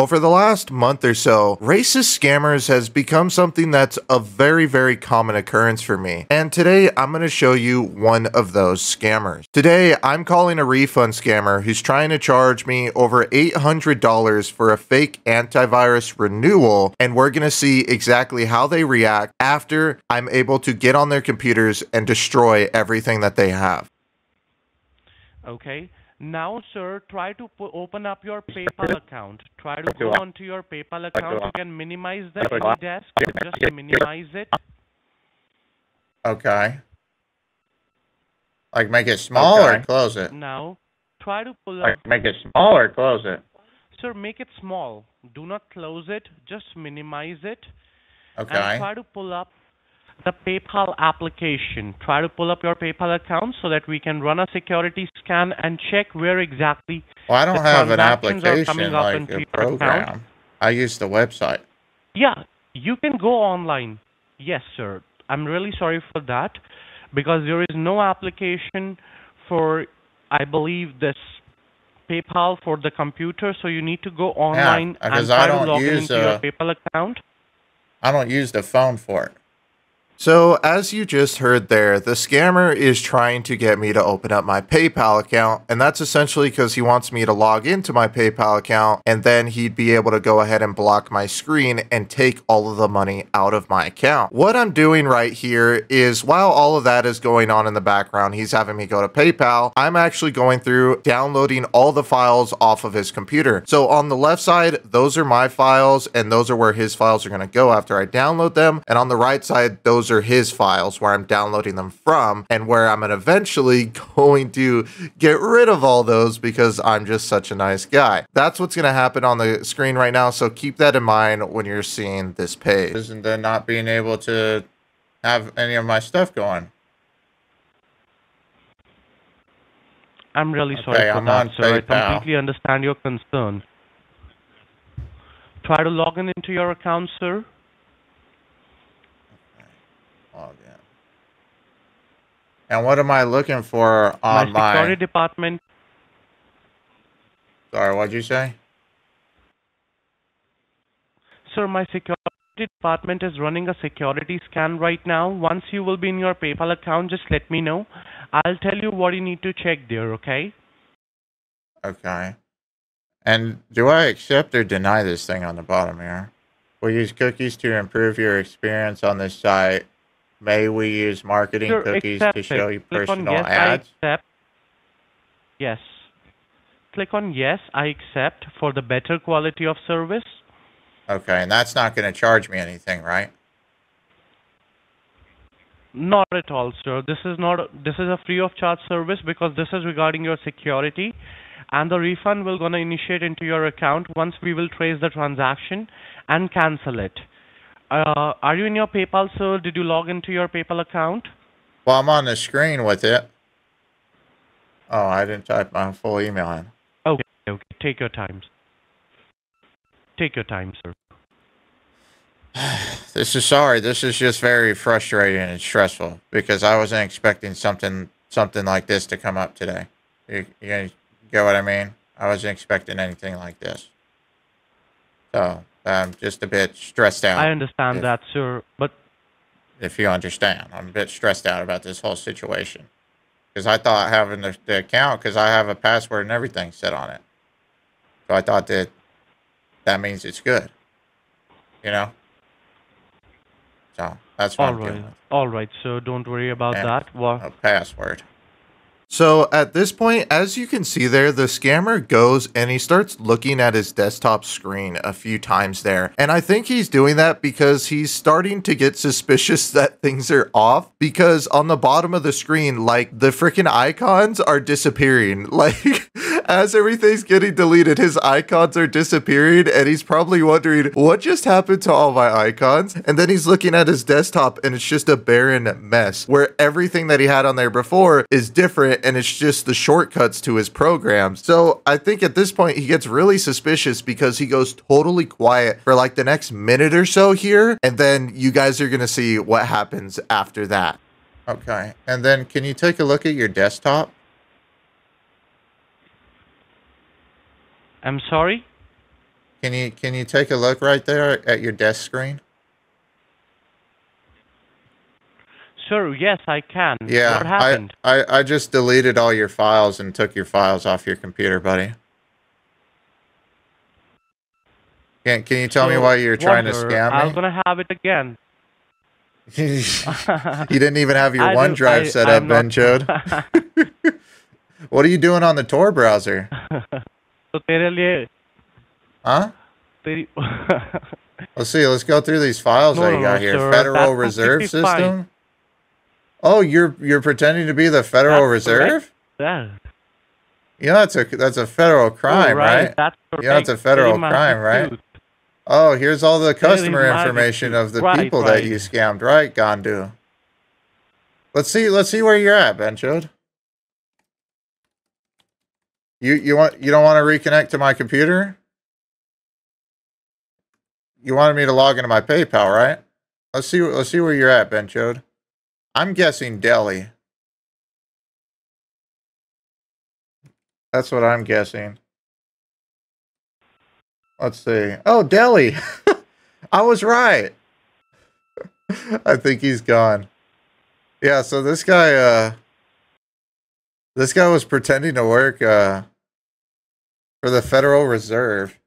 Over the last month or so, racist scammers has become something that's a very, very common occurrence for me. And today I'm going to show you one of those scammers. Today I'm calling a refund scammer who's trying to charge me over $800 for a fake antivirus renewal. And we're going to see exactly how they react after I'm able to get on their computers and destroy everything that they have. Okay. Now, sir, try to open up your PayPal account. Try to go onto your PayPal account. You can minimize the AnyDesk. Just minimize it. Okay. Like make it small okay. or close it? Now, try to pull up. Like make it small or close it? Sir, make it small. Do not close it. Just minimize it. Okay. And try to pull up the PayPal application. Try to pull up your PayPal account so that we can run a security scan and check where exactly. Well, I don't have an application like a program. Account. I use the website. Yeah, you can go online. Yes, sir. I'm really sorry for that because there is no application for, I believe, this PayPal for the computer. So you need to go online yeah, and try to log into uh, your PayPal account. I don't use the phone for it. So, as you just heard there, the scammer is trying to get me to open up my PayPal account, and that's essentially because he wants me to log into my PayPal account, and then he'd be able to go ahead and block my screen and take all of the money out of my account. What I'm doing right here is while all of that is going on in the background, he's having me go to PayPal, I'm actually going through downloading all the files off of his computer. So, on the left side, those are my files, and those are where his files are going to go after I download them, and on the right side, those are his files where I'm downloading them from and where I'm eventually going to get rid of all those because I'm just such a nice guy. That's what's going to happen on the screen right now. So keep that in mind when you're seeing this page. Isn't there not being able to have any of my stuff going? I'm really sorry okay, for I'm that, sir. I completely understand your concern. Try to log in into your account, sir. Oh, and what am I looking for on my security my... department? Sorry, what'd you say? Sir, my security department is running a security scan right now. Once you will be in your PayPal account, just let me know. I'll tell you what you need to check there, okay? Okay. And do I accept or deny this thing on the bottom here? We use cookies to improve your experience on this site. May we use marketing sure, cookies to show you personal yes, ads? I accept. Yes. Click on yes, I accept for the better quality of service. Okay, and that's not going to charge me anything, right? Not at all, sir. This is not this is a free of charge service because this is regarding your security and the refund will going to initiate into your account once we will trace the transaction and cancel it. Uh, are you in your PayPal, sir? Did you log into your PayPal account? Well, I'm on the screen with it. Oh, I didn't type my full email in. Okay, okay. Take your time. Take your time, sir. this is sorry. This is just very frustrating and stressful because I wasn't expecting something something like this to come up today. You, you get what I mean? I wasn't expecting anything like this. So I'm just a bit stressed out. I understand if, that, sir, but if you understand, I'm a bit stressed out about this whole situation because I thought having the, the account because I have a password and everything set on it, so I thought that that means it's good. You know. So that's what all I'm right. doing. All right, so don't worry about and that. What? a password. So at this point, as you can see there, the scammer goes and he starts looking at his desktop screen a few times there. And I think he's doing that because he's starting to get suspicious that things are off because on the bottom of the screen, like the freaking icons are disappearing. Like as everything's getting deleted, his icons are disappearing and he's probably wondering what just happened to all my icons. And then he's looking at his desktop and it's just a barren mess where everything that he had on there before is different and it's just the shortcuts to his programs. So I think at this point he gets really suspicious because he goes totally quiet for like the next minute or so here, and then you guys are gonna see what happens after that. Okay, and then can you take a look at your desktop? I'm sorry? Can you can you take a look right there at your desk screen? Sure, yes, I can. Yeah, What happened? I, I I just deleted all your files and took your files off your computer, buddy. Can Can you tell me why you're trying to scam me? I'm gonna have it again. you didn't even have your I do- OneDrive I- set I'm up, not- Ben Chode. what are you doing on the Tor browser? तो तेरे लिए Huh? तेरी Let's see. Let's go through these files No, that you no, got no, here. sir, Federal that's Reserve completely fine. System. Oh, you're you're pretending to be the Federal That's Reserve? yeah. You know that's a that's a federal crime, oh, right? right? That's Yeah, it's a correct. federal Very crime, massive right? truth. Oh, here's all the customer massive information truth. of the Right, people that right. you scammed, right, Gandu? Let's see. Let's see where you're at, Benchode. You you want you don't want to reconnect to my computer? You wanted me to log into my PayPal, right? Let's see. Let's see where you're at, Benchode. I'm guessing Delhi. That's what I'm guessing. Let's see. Oh, Delhi. I was right. I think he's gone. Yeah, so this guy uh this guy was pretending to work uh for the Federal Reserve.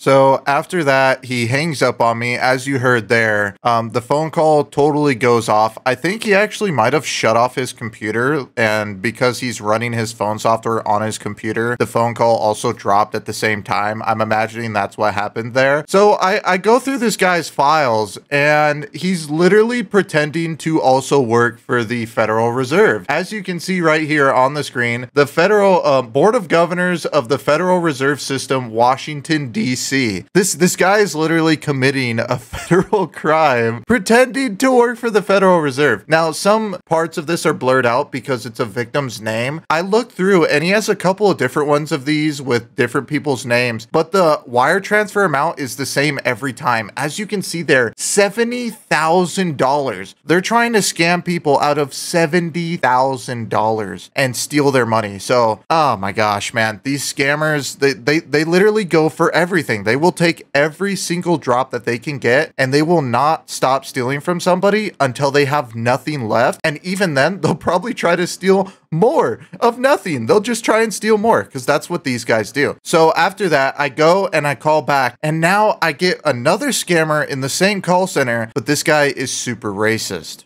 So after that, he hangs up on me, as you heard there. Um, the phone call totally goes off. I think he actually might have shut off his computer, and because he's running his phone software on his computer, the phone call also dropped at the same time. I'm imagining that's what happened there. So I, I go through this guy's files, and he's literally pretending to also work for the Federal Reserve. As you can see right here on the screen, the Federal uh, Board of Governors of the Federal Reserve System, Washington, This this guy is literally committing a federal crime, pretending to work for the Federal Reserve. Now, some parts of this are blurred out because it's a victim's name. I looked through, and he has a couple of different ones of these with different people's names, but the wire transfer amount is the same every time. As you can see there, seventy thousand dollars. They're trying to scam people out of seventy thousand dollars and steal their money. So, oh my gosh, man, these scammers they they they literally go for everything. They will take every single drop that they can get, and they will not stop stealing from somebody until they have nothing left. And even then, they'll probably try to steal more of nothing. They'll just try and steal more because that's what these guys do. So after that, I go and I call back, and now I get another scammer in the same call center, but this guy is super racist.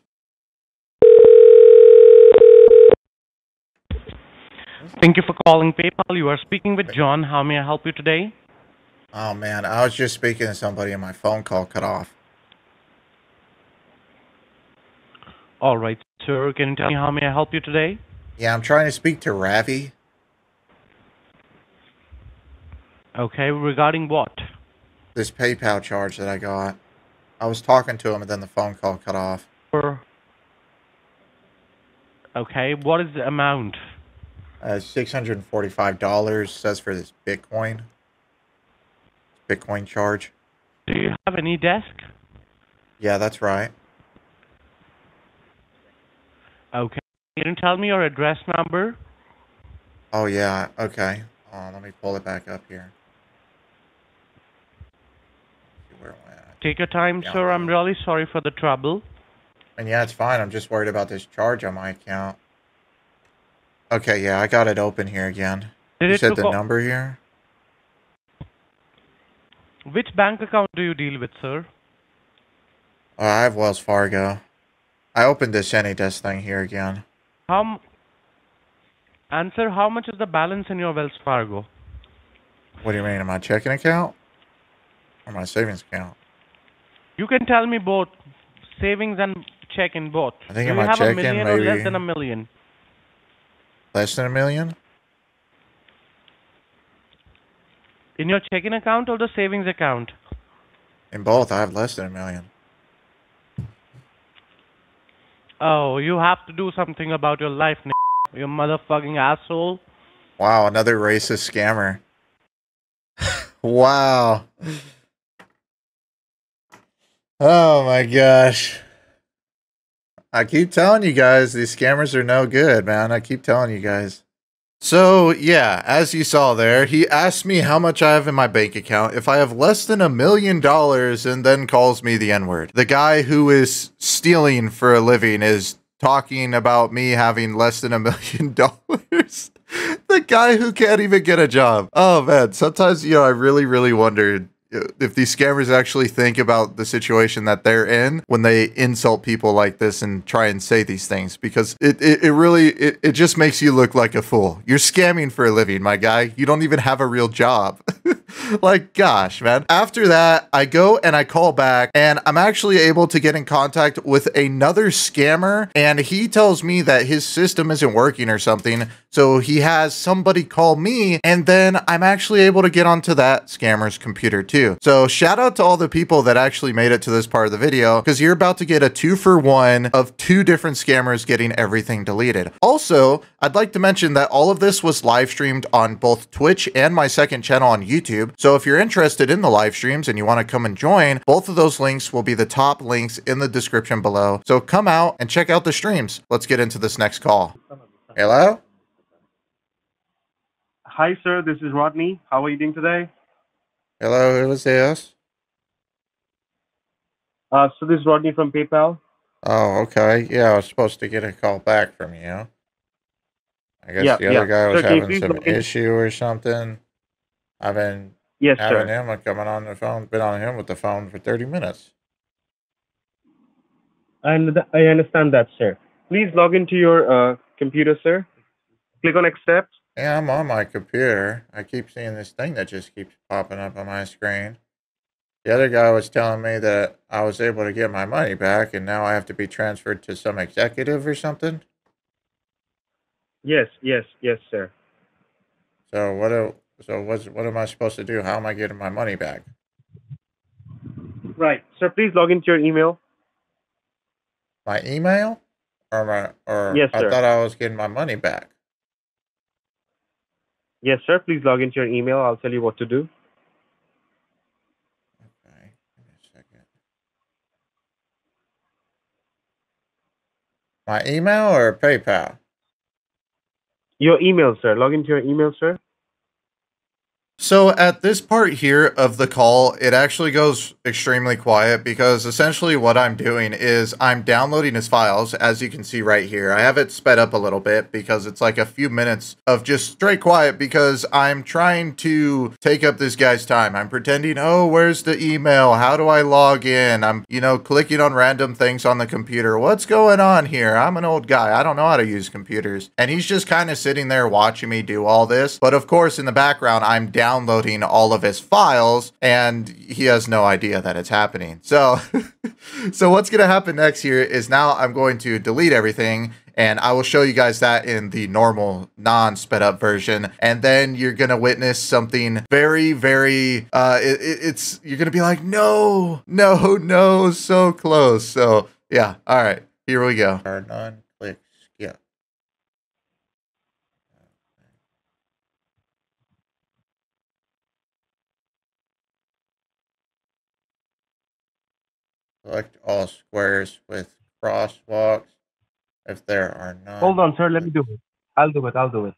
Thank you for calling PayPal. You are speaking with John. How may I help you today? Oh man, I was just speaking to somebody and my phone call cut off. All right, sir. Can you tell me how may I help you today? Yeah, I'm trying to speak to Ravi. Okay, regarding what? This PayPal charge that I got. I was talking to him and then the phone call cut off. Okay, what is the amount? Uh, $645 says for this Bitcoin. Bitcoin charge. Do you have AnyDesk? Yeah, that's right. Okay. Can you tell me your address number? Oh yeah, okay. Uh, let me pull it back up here. See where it went. Take your time, Yeah. sir. I'm really sorry for the trouble. And yeah, it's fine. I'm just worried about this charge on my account. Okay, yeah, I got it open here again. Did You it said the number here? Which bank account do you deal with, sir? Oh, I have Wells Fargo. I opened this AnyDesk thing here again. How m- Answer, how much is the balance in your Wells Fargo? What do you mean, in my checking account? Or my savings account? You can tell me both savings and checking both. I think do in you my have a million or less than a million? Less than a million? In your checking account or the savings account? In both, I have less than a million. Oh, you have to do something about your life, n- you motherfucking asshole. Wow, another racist scammer. wow. Oh my gosh. I keep telling you guys, these scammers are no good, man. I keep telling you guys. So, yeah, as you saw there, he asked me how much I have in my bank account, if I have less than a million dollars, and then calls me the N word. The guy who is stealing for a living is talking about me having less than a million dollars. The guy who can't even get a job. Oh man, sometimes, you know, I really, really wondered if these scammers actually think about the situation that they're in when they insult people like this and try and say these things because it, it, it really it, it just makes you look like a fool. You're scamming for a living my guy. You don't even have a real job like gosh man after that i go and i call back and i'm actually able to get in contact with another scammer and he tells me that his system isn't working or something so he has somebody call me and then i'm actually able to get onto that scammer's computer too so shout out to all the people that actually made it to this part of the video because you're about to get a two for one of two different scammers getting everything deleted. Also, I'd like to mention that all of this was live streamed on both Twitch and my second channel on YouTube. So if you're interested in the live streams and you want to come and join, both of those links will be the top links in the description below. So come out and check out the streams. Let's get into this next call. Hello? Hi, sir. This is Rodney. How are you doing today? Hello, who is this? Uh, so this is Rodney from PayPal. Oh, okay. Yeah, I was supposed to get a call back from you. I guess Yeah, the other yeah. guy was Sir, having some issue or something. I've been Yes, having sir. him coming on the phone, been on him with the phone for 30 minutes. And I understand that, sir. Please log into your uh, computer, sir. Click on accept. Yeah, I'm on my computer. I keep seeing this thing that just keeps popping up on my screen. The other guy was telling me that I was able to get my money back and now I have to be transferred to some executive or something. Yes, yes, yes, sir. So what do, so what's, what am I supposed to do? How am I getting my money back? Right. Sir, please log into your email. My email? Or my or Yes, sir. I thought I was getting my money back. Yes, sir. Please log into your email. I'll tell you what to do. Okay, give me a second. My email or PayPal? Your email, sir. Log into your email, sir. So at this part here of the call, it actually goes extremely quiet because essentially what I'm doing is I'm downloading his files, as you can see right here. I have it sped up a little bit because it's like a few minutes of just straight quiet because I'm trying to take up this guy's time. I'm pretending, oh, where's the email? How do I log in? I'm, you know, clicking on random things on the computer. What's going on here? I'm an old guy. I don't know how to use computers. And he's just kind of sitting there watching me do all this. But of course, in the background, I'm downloading all of his files and he has no idea that it's happening. So, so what's going to happen next here is now I'm going to delete everything and I will show you guys that in the normal non sped up version. And then you're going to witness something very, very, uh, it, it- it's, you're going to be like, no, no, no, so close. So yeah. All right, here we go non click skip. Select all squares with crosswalks if there are none. Hold on, sir. Let me do it. I'll do it. I'll do it.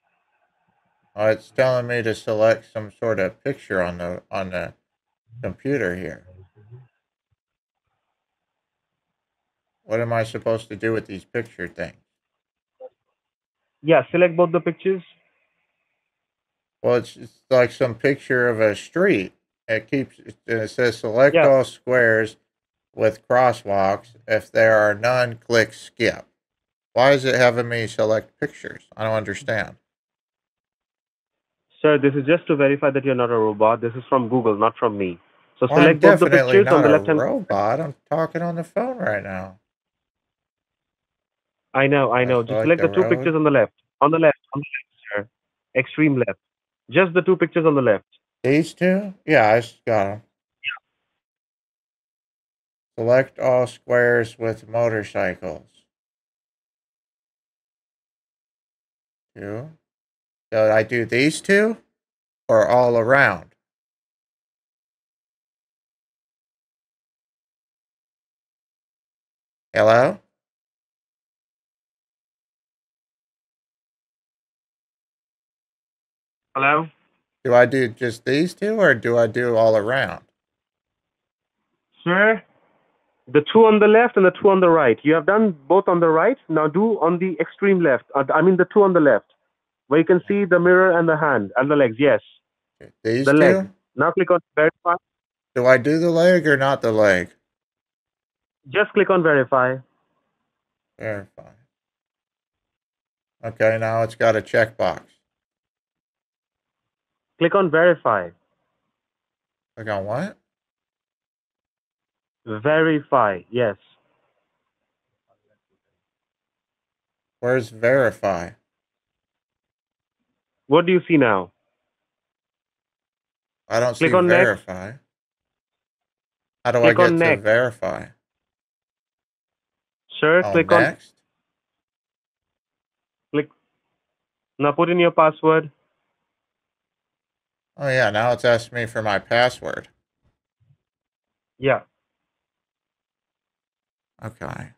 Oh, it's telling me to select some sort of picture on the on the computer here. What am I supposed to do with these picture things? Yeah, select both the pictures. Well, it's, it's like some picture of a street. It keeps it says select Yeah. all squares with crosswalks. If there are none, click skip. Why is it having me select pictures? I don't understand. Sir, this is just to verify that you're not a robot. This is from Google, not from me. So Well, select both the pictures on the left hand. robot. I'm talking on the phone right now. I know, I I know. Just select the the two road. pictures on the left. On the left, on the left, sir. Extreme left. Just the two pictures on the left. These two? Yeah, I just got them. Select all squares with motorcycles. Two. So I do these two or all around? Hello? Hello? Do I do just these two or do I do all around? Sir, the two on the left and the two on the right. You have done both on the right. Now do on the extreme left. Uh, I mean the two on the left, where you can see the mirror and the hand and the legs. Yes. These the two? leg. Now click on verify. Do I do the leg or not the leg? Just click on verify. Verify. Okay, now it's got a checkbox. Click on verify. Click on what? Verify. Yes. Where's verify? What do you see now? I don't Click see on next. verify. How do Click I get to next. verify? Sir, Oh, click on next? click. Now put in your password. Oh yeah, now it's asking me for my password. Yeah. Okay.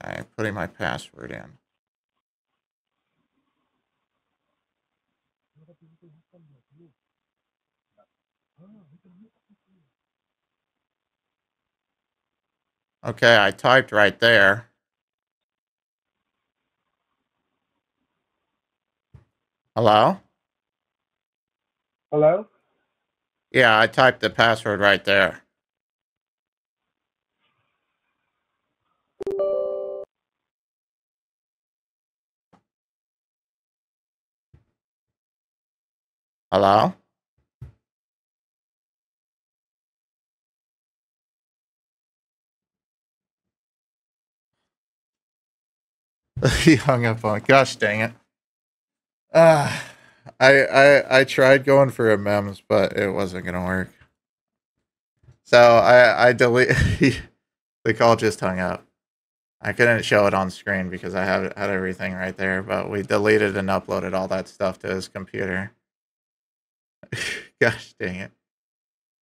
I'm putting my password in. Okay, I typed right there. Hello? Hello. Yeah, I typed the password right there. Hello? he hung up on. Gosh dang it! Uh, I I I tried going for a MEMZ, but it wasn't gonna work. So I I delete. the call just hung up. I couldn't show it on screen because I had had everything right there, but we deleted and uploaded all that stuff to his computer. Gosh dang it!